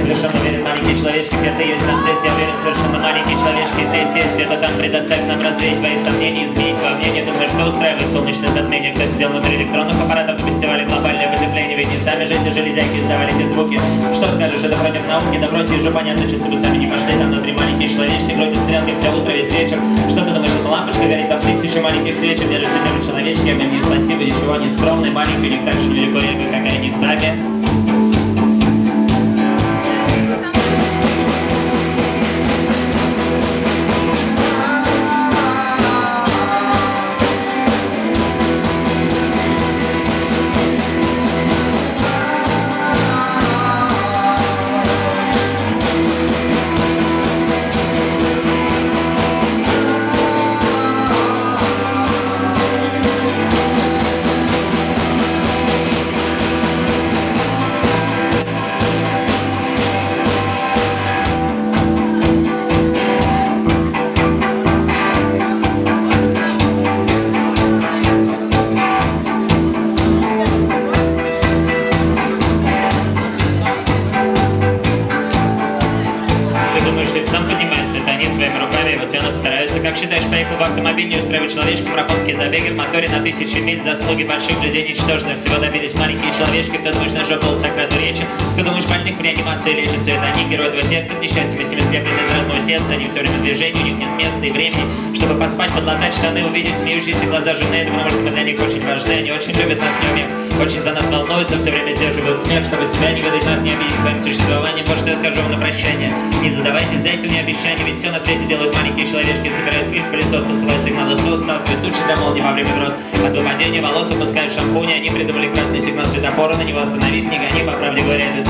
совершенно уверен, маленькие человечки где-то есть там здесь Я уверен, совершенно маленькие человечки здесь есть Где-то там предоставь нам развеять твои сомнения Изменить во мнение, думаешь, кто устраивает солнечное затмение Кто сидел внутри электронных аппаратов на фестивале глобальное потепление Ведь не сами же эти железяки издавали эти звуки Что скажешь, это против науки? Да брось, уже понятно, часы вы сами не пошли Там внутри маленькие человечки крутят стрелки все утро, весь вечер Что ты думаешь, эта лампочка горит там тысячи маленьких свечек Держите, держите человечки, а мне спасибо, ничего, они скромные, маленькие, у них так же велико эго, как и они сами тысячи миль? Заслуги больших людей ничтожны. Всего добились маленькие человечки. Кто думаешь, на жопу Сокраду речи? Кто думаешь, больных в реанимации лечится Это они, герои этого текста. Несчастью, вместе слеплены из разного теста. Они все время в движении, у них нет места и времени Чтобы поспать, подлатать штаны, увидеть смеющиеся глаза жены. Это потому, что мы для них очень важны. Они очень любят нас, любим Очень за нас волнуются, все время сдерживают смех Чтобы себя не выдать, нас не обидеть. Своим существованием Вот что я скажу вам на прощание. Не задавайтесь, дайте мне обещание Ведь все на свете делают маленькие человечки Собирают пыль, пылесос, посылают сигналы СОС Сталкивают тучи до молнии во время гроз. От выпадения волос выпускают шампуни Они придумали красный сигнал светофора На него остановить, не гони, по правде говоря, текст